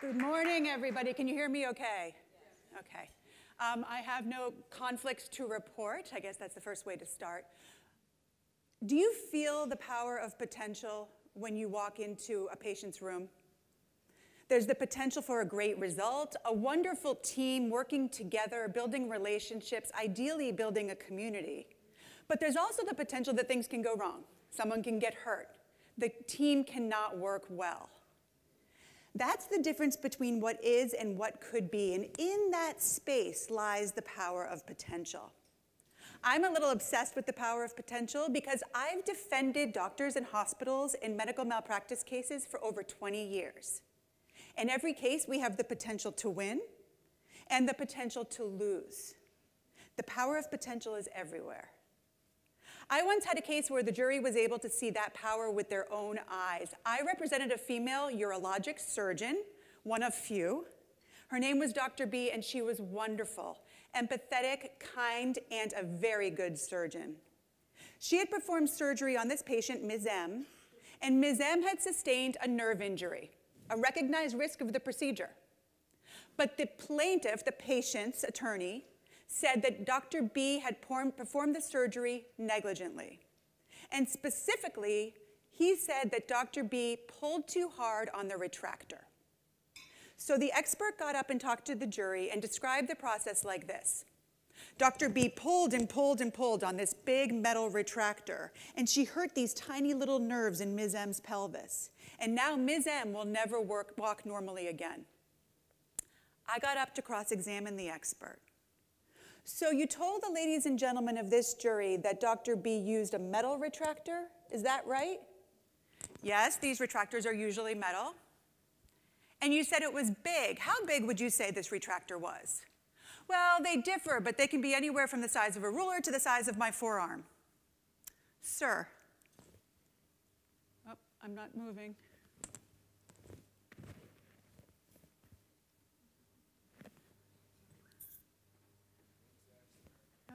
Good morning, everybody. Can you hear me okay? Okay. Um, I have no conflicts to report. I guess that's the first way to start. Do you feel the power of potential when you walk into a patient's room? There's the potential for a great result, a wonderful team working together, building relationships, ideally building a community. But there's also the potential that things can go wrong. Someone can get hurt. The team cannot work well. That's the difference between what is and what could be. And in that space lies the power of potential. I'm a little obsessed with the power of potential because I've defended doctors and hospitals in medical malpractice cases for over 20 years. In every case, we have the potential to win and the potential to lose. The power of potential is everywhere. I once had a case where the jury was able to see that power with their own eyes. I represented a female urologic surgeon, one of few. Her name was Dr. B, and she was wonderful, empathetic, kind, and a very good surgeon. She had performed surgery on this patient, Ms. M, and Ms. M had sustained a nerve injury a recognized risk of the procedure. But the plaintiff, the patient's attorney, said that Dr. B had performed the surgery negligently. And specifically, he said that Dr. B pulled too hard on the retractor. So the expert got up and talked to the jury and described the process like this. Dr. B pulled and pulled and pulled on this big metal retractor, and she hurt these tiny little nerves in Ms. M's pelvis. And now Ms. M will never work, walk normally again. I got up to cross examine the expert. So you told the ladies and gentlemen of this jury that Dr. B used a metal retractor, is that right? Yes, these retractors are usually metal. And you said it was big. How big would you say this retractor was? Well, they differ, but they can be anywhere from the size of a ruler to the size of my forearm. Sir. Oh, I'm not moving.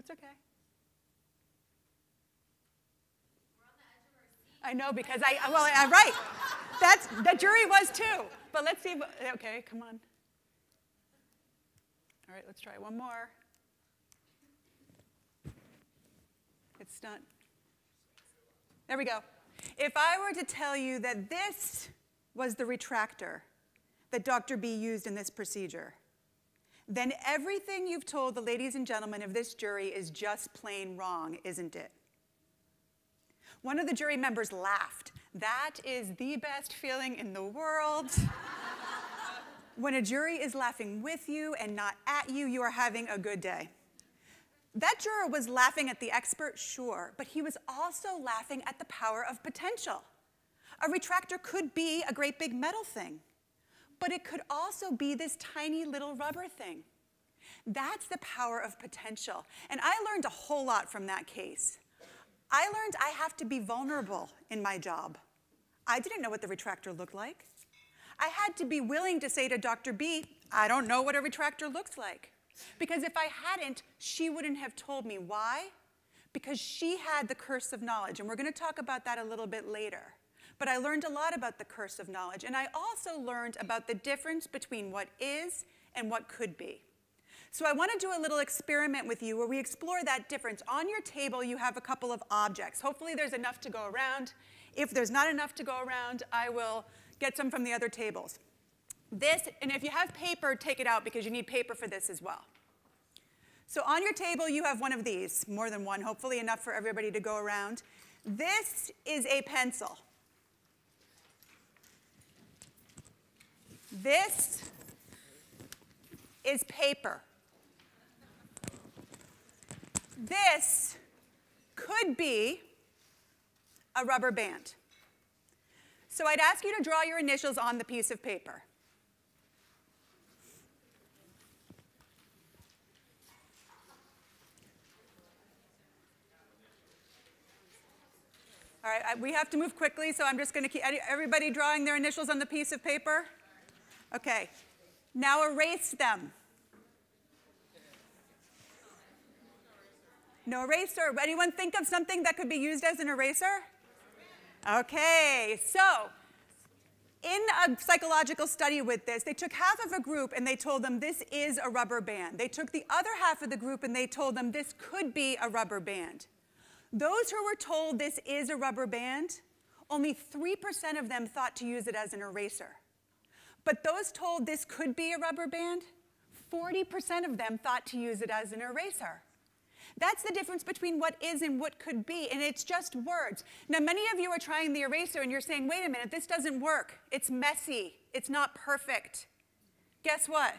It's okay. I know because I, well, I'm right. That's, the jury was too. But let's see, okay, come on. All right, let's try one more. It's done. There we go. If I were to tell you that this was the retractor that Dr. B used in this procedure, then everything you've told the ladies and gentlemen of this jury is just plain wrong, isn't it? One of the jury members laughed. That is the best feeling in the world. When a jury is laughing with you and not at you, you are having a good day. That juror was laughing at the expert, sure, but he was also laughing at the power of potential. A retractor could be a great big metal thing, but it could also be this tiny little rubber thing. That's the power of potential. And I learned a whole lot from that case. I learned I have to be vulnerable in my job. I didn't know what the retractor looked like. I had to be willing to say to Dr. B, I don't know what a retractor looks like. Because if I hadn't, she wouldn't have told me. Why? Because she had the curse of knowledge. And we're going to talk about that a little bit later. But I learned a lot about the curse of knowledge. And I also learned about the difference between what is and what could be. So I want to do a little experiment with you where we explore that difference. On your table, you have a couple of objects. Hopefully there's enough to go around. If there's not enough to go around, I will get some from the other tables. This, and if you have paper, take it out because you need paper for this as well. So on your table, you have one of these, more than one, hopefully enough for everybody to go around. This is a pencil. This is paper. This could be a rubber band. So I'd ask you to draw your initials on the piece of paper. All right, we have to move quickly, so I'm just going to keep everybody drawing their initials on the piece of paper. Okay, now erase them. No eraser. Anyone think of something that could be used as an eraser? Okay, so in a psychological study with this, they took half of a group and they told them this is a rubber band. They took the other half of the group and they told them this could be a rubber band. Those who were told this is a rubber band, only 3% of them thought to use it as an eraser. But those told this could be a rubber band, 40% of them thought to use it as an eraser. That's the difference between what is and what could be, and it's just words. Now, many of you are trying the eraser and you're saying, wait a minute, this doesn't work. It's messy, it's not perfect. Guess what?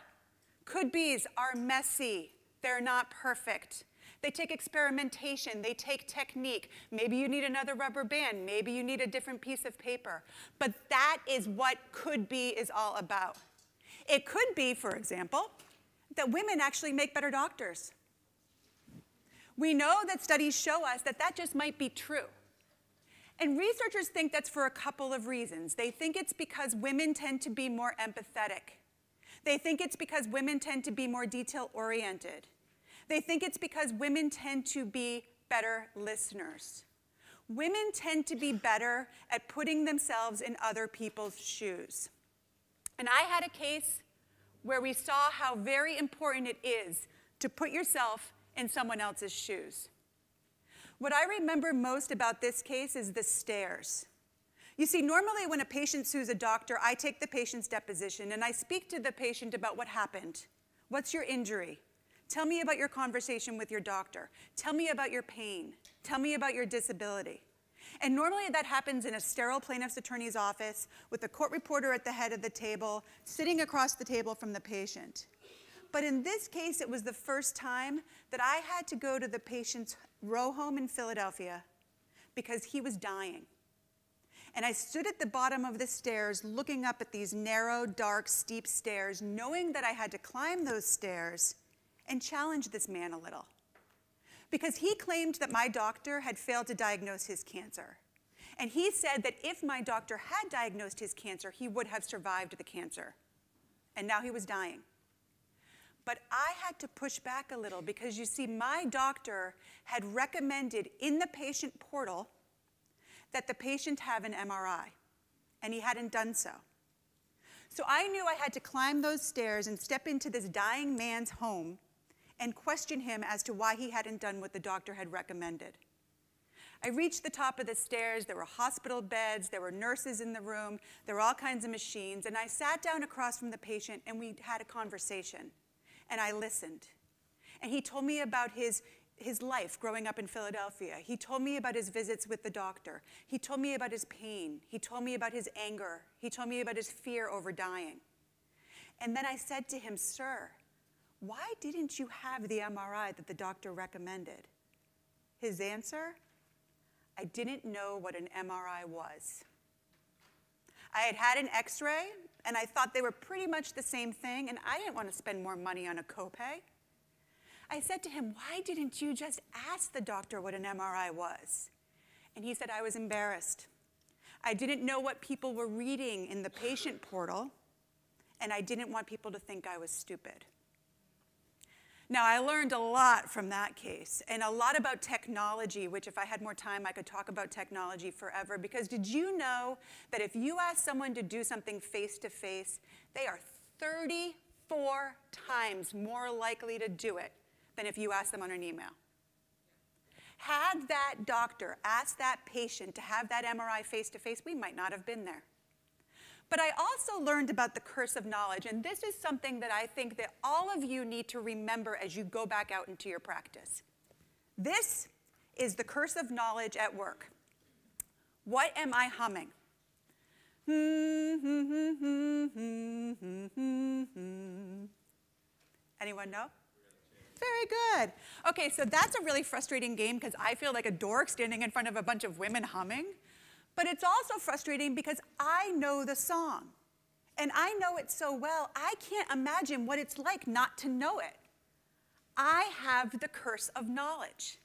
Could be's are messy, they're not perfect. They take experimentation, they take technique. Maybe you need another rubber band, maybe you need a different piece of paper. But that is what could be is all about. It could be, for example, that women actually make better doctors. We know that studies show us that that just might be true. And researchers think that's for a couple of reasons. They think it's because women tend to be more empathetic. They think it's because women tend to be more detail oriented. They think it's because women tend to be better listeners. Women tend to be better at putting themselves in other people's shoes. And I had a case where we saw how very important it is to put yourself in someone else's shoes. What I remember most about this case is the stares. You see, normally when a patient sues a doctor, I take the patient's deposition and I speak to the patient about what happened. What's your injury? Tell me about your conversation with your doctor. Tell me about your pain. Tell me about your disability. And normally that happens in a sterile plaintiff's attorney's office with a court reporter at the head of the table, sitting across the table from the patient. But in this case, it was the first time that I had to go to the patient's row home in Philadelphia because he was dying. And I stood at the bottom of the stairs looking up at these narrow, dark, steep stairs, knowing that I had to climb those stairs and challenge this man a little. Because he claimed that my doctor had failed to diagnose his cancer. And he said that if my doctor had diagnosed his cancer, he would have survived the cancer. And now he was dying. But I had to push back a little because you see, my doctor had recommended in the patient portal that the patient have an MRI, and he hadn't done so. So I knew I had to climb those stairs and step into this dying man's home and question him as to why he hadn't done what the doctor had recommended. I reached the top of the stairs. There were hospital beds, there were nurses in the room, there were all kinds of machines, and I sat down across from the patient and we had a conversation and I listened. And he told me about his, his life growing up in Philadelphia. He told me about his visits with the doctor. He told me about his pain. He told me about his anger. He told me about his fear over dying. And then I said to him, Sir, why didn't you have the MRI that the doctor recommended? His answer, I didn't know what an MRI was. I had had an x ray, and I thought they were pretty much the same thing, and I didn't want to spend more money on a copay. I said to him, Why didn't you just ask the doctor what an MRI was? And he said, I was embarrassed. I didn't know what people were reading in the patient portal, and I didn't want people to think I was stupid. Now, I learned a lot from that case and a lot about technology, which, if I had more time, I could talk about technology forever. Because did you know that if you ask someone to do something face to face, they are 34 times more likely to do it than if you ask them on an email? Had that doctor asked that patient to have that MRI face to face, we might not have been there. But I also learned about the curse of knowledge, and this is something that I think that all of you need to remember as you go back out into your practice. This is the curse of knowledge at work. What am I humming? Anyone know? Very good. Okay, so that's a really frustrating game because I feel like a dork standing in front of a bunch of women humming. But it's also frustrating because I know the song. And I know it so well, I can't imagine what it's like not to know it. I have the curse of knowledge.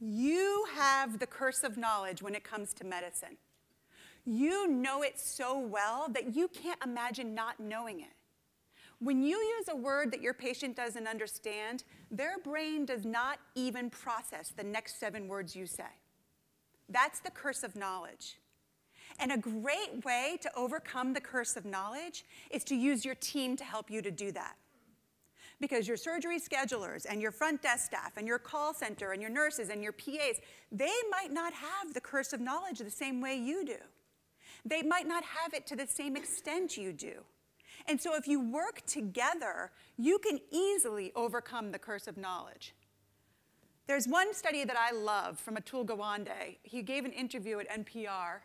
You have the curse of knowledge when it comes to medicine. You know it so well that you can't imagine not knowing it. When you use a word that your patient doesn't understand, their brain does not even process the next seven words you say. That's the curse of knowledge. And a great way to overcome the curse of knowledge is to use your team to help you to do that. Because your surgery schedulers and your front desk staff and your call center and your nurses and your PAs, they might not have the curse of knowledge the same way you do. They might not have it to the same extent you do. And so if you work together, you can easily overcome the curse of knowledge. There's one study that I love from Atul Gawande. He gave an interview at NPR,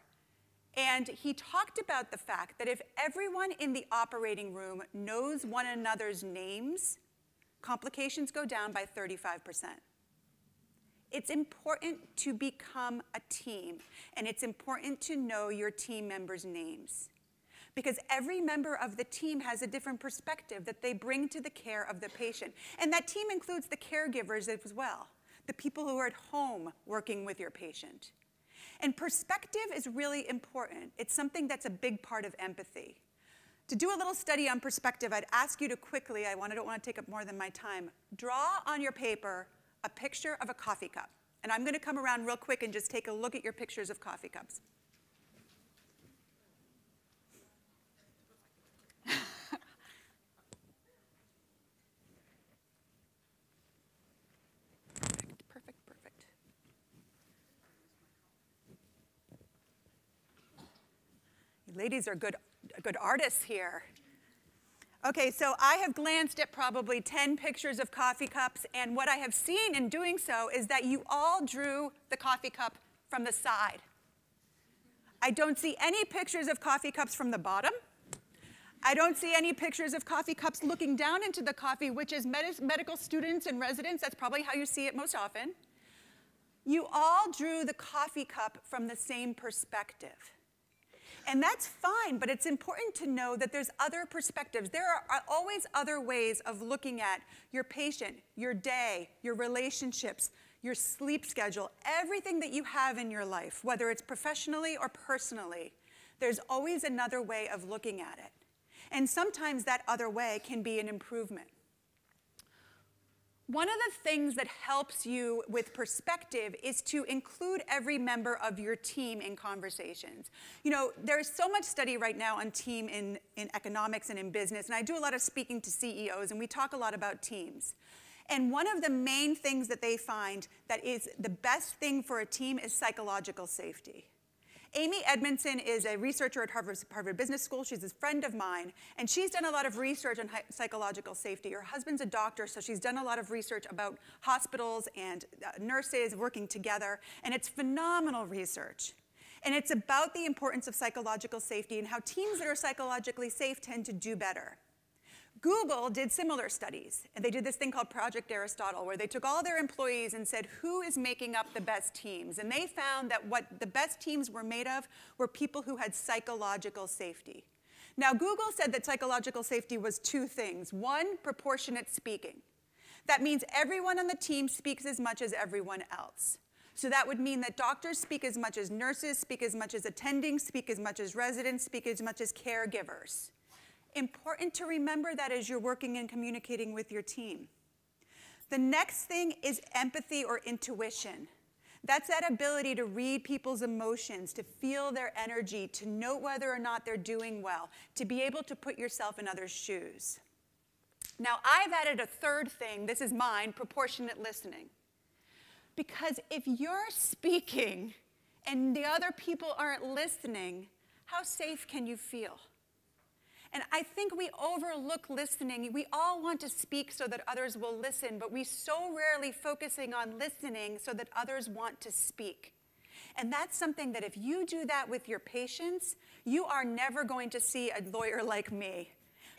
and he talked about the fact that if everyone in the operating room knows one another's names, complications go down by 35%. It's important to become a team, and it's important to know your team members' names. Because every member of the team has a different perspective that they bring to the care of the patient. And that team includes the caregivers as well the people who are at home working with your patient. And perspective is really important. It's something that's a big part of empathy. To do a little study on perspective, I'd ask you to quickly, I don't want to take up more than my time, draw on your paper a picture of a coffee cup. And I'm going to come around real quick and just take a look at your pictures of coffee cups. Ladies are good, good artists here. Okay, so I have glanced at probably 10 pictures of coffee cups, and what I have seen in doing so is that you all drew the coffee cup from the side. I don't see any pictures of coffee cups from the bottom. I don't see any pictures of coffee cups looking down into the coffee, which is med medical students and residents, that's probably how you see it most often. You all drew the coffee cup from the same perspective. And that's fine, but it's important to know that there's other perspectives. There are always other ways of looking at your patient, your day, your relationships, your sleep schedule, everything that you have in your life, whether it's professionally or personally. There's always another way of looking at it. And sometimes that other way can be an improvement. One of the things that helps you with perspective is to include every member of your team in conversations. You know, there's so much study right now on team in, in economics and in business, and I do a lot of speaking to CEOs, and we talk a lot about teams. And one of the main things that they find that is the best thing for a team is psychological safety. Amy Edmondson is a researcher at Harvard, Harvard, Business School. She's a friend of mine, and she's done a lot of research on psychological safety. Her husband's a doctor, so she's done a lot of research about hospitals and uh, nurses working together, and it's phenomenal research. And it's about the importance of psychological safety and how teams that are psychologically safe tend to do better. Google did similar studies, and they did this thing called Project Aristotle, where they took all their employees and said, who is making up the best teams? And they found that what the best teams were made of were people who had psychological safety. Now, Google said that psychological safety was two things. One, proportionate speaking. That means everyone on the team speaks as much as everyone else. So that would mean that doctors speak as much as nurses, speak as much as attending, speak as much as residents, speak as much as caregivers. Important to remember that as you're working and communicating with your team. The next thing is empathy or intuition. That's that ability to read people's emotions, to feel their energy, to note whether or not they're doing well, to be able to put yourself in others' shoes. Now, I've added a third thing. This is mine proportionate listening. Because if you're speaking and the other people aren't listening, how safe can you feel? And I think we overlook listening. We all want to speak so that others will listen, but we so rarely focusing on listening so that others want to speak. And that's something that if you do that with your patients, you are never going to see a lawyer like me.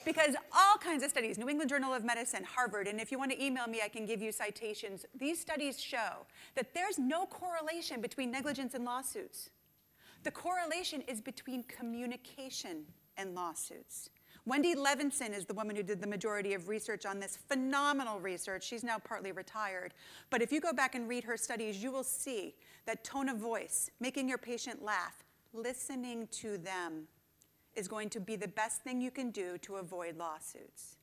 Because all kinds of studies, New England Journal of Medicine, Harvard, and if you want to email me, I can give you citations. These studies show that there's no correlation between negligence and lawsuits. The correlation is between communication and lawsuits. Wendy Levinson is the woman who did the majority of research on this. Phenomenal research. She's now partly retired. But if you go back and read her studies, you will see that tone of voice, making your patient laugh, listening to them is going to be the best thing you can do to avoid lawsuits.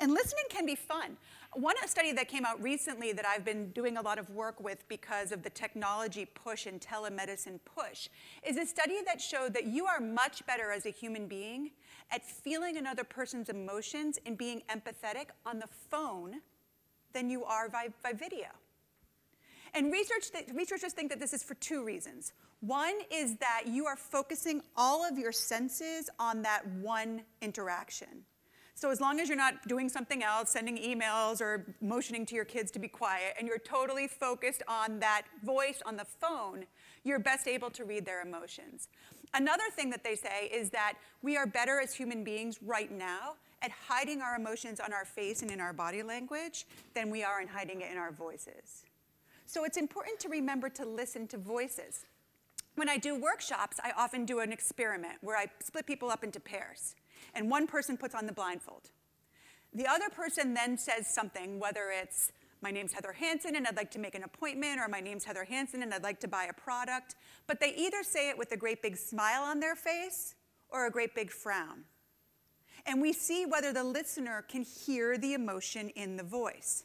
And listening can be fun. One study that came out recently that I've been doing a lot of work with because of the technology push and telemedicine push is a study that showed that you are much better as a human being at feeling another person's emotions and being empathetic on the phone than you are by, by video. And research th researchers think that this is for two reasons. One is that you are focusing all of your senses on that one interaction. So as long as you're not doing something else, sending emails or motioning to your kids to be quiet, and you're totally focused on that voice on the phone, you're best able to read their emotions. Another thing that they say is that we are better as human beings right now at hiding our emotions on our face and in our body language than we are in hiding it in our voices. So it's important to remember to listen to voices. When I do workshops, I often do an experiment where I split people up into pairs and one person puts on the blindfold. The other person then says something, whether it's, my name's Heather Hansen and I'd like to make an appointment, or my name's Heather Hansen and I'd like to buy a product. But they either say it with a great big smile on their face or a great big frown. And we see whether the listener can hear the emotion in the voice.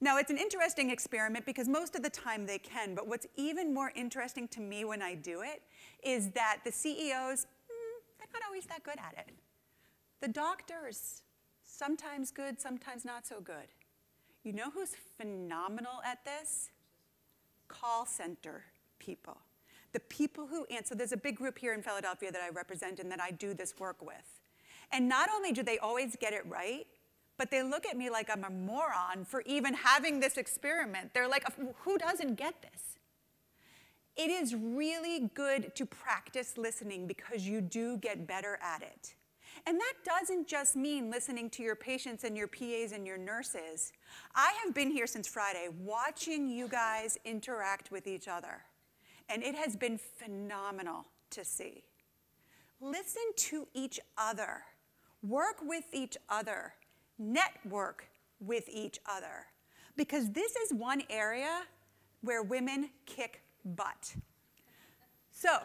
Now, it's an interesting experiment because most of the time they can, but what's even more interesting to me when I do it is that the CEOs, they're not always that good at it. The doctors, sometimes good, sometimes not so good. You know who's phenomenal at this? Call center people. The people who answer, there's a big group here in Philadelphia that I represent and that I do this work with. And not only do they always get it right, but they look at me like I'm a moron for even having this experiment. They're like, who doesn't get this? It is really good to practice listening because you do get better at it. And that doesn't just mean listening to your patients and your PAs and your nurses. I have been here since Friday watching you guys interact with each other, and it has been phenomenal to see. Listen to each other, work with each other, network with each other, because this is one area where women kick butt. So,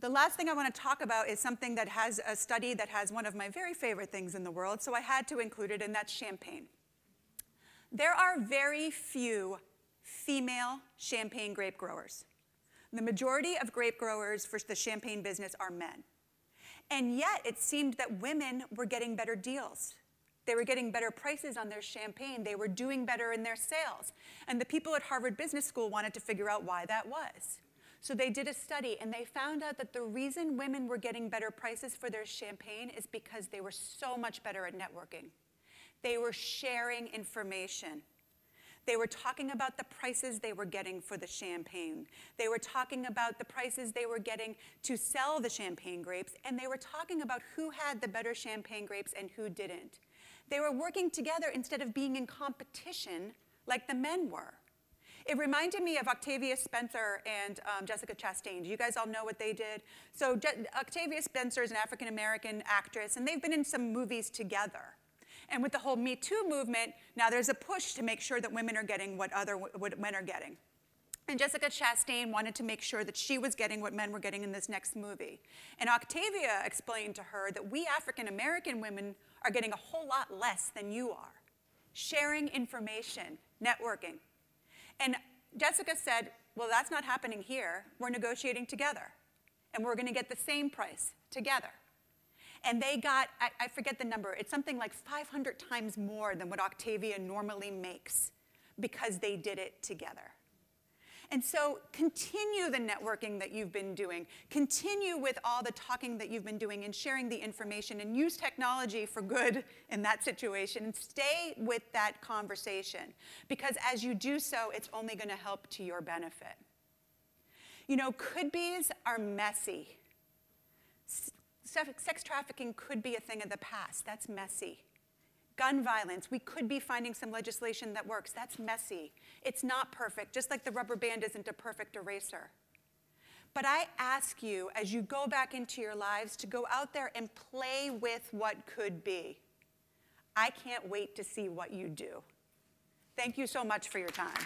the last thing I want to talk about is something that has a study that has one of my very favorite things in the world, so I had to include it, and that's champagne. There are very few female champagne grape growers. The majority of grape growers for the champagne business are men. And yet, it seemed that women were getting better deals. They were getting better prices on their champagne. They were doing better in their sales. And the people at Harvard Business School wanted to figure out why that was. So they did a study and they found out that the reason women were getting better prices for their champagne is because they were so much better at networking. They were sharing information. They were talking about the prices they were getting for the champagne. They were talking about the prices they were getting to sell the champagne grapes, and they were talking about who had the better champagne grapes and who didn't. They were working together instead of being in competition like the men were. It reminded me of Octavia Spencer and um, Jessica Chastain. Do you guys all know what they did? So Je Octavia Spencer is an African-American actress, and they've been in some movies together. And with the whole Me Too movement, now there's a push to make sure that women are getting what other what men are getting. And Jessica Chastain wanted to make sure that she was getting what men were getting in this next movie. And Octavia explained to her that we African American women are getting a whole lot less than you are. Sharing information, networking, and Jessica said, well, that's not happening here. We're negotiating together. And we're going to get the same price together. And they got, I, I, forget the number, it's something like 500 times more than what Octavia normally makes because they did it together. And so continue the networking that you've been doing. Continue with all the talking that you've been doing and sharing the information and use technology for good in that situation and stay with that conversation because as you do so, it's only going to help to your benefit. You know, could be's are messy. Sex trafficking could be a thing of the past. That's messy. Gun violence, we could be finding some legislation that works. That's messy. It's not perfect, just like the rubber band isn't a perfect eraser. But I ask you, as you go back into your lives, to go out there and play with what could be. I can't wait to see what you do. Thank you so much for your time.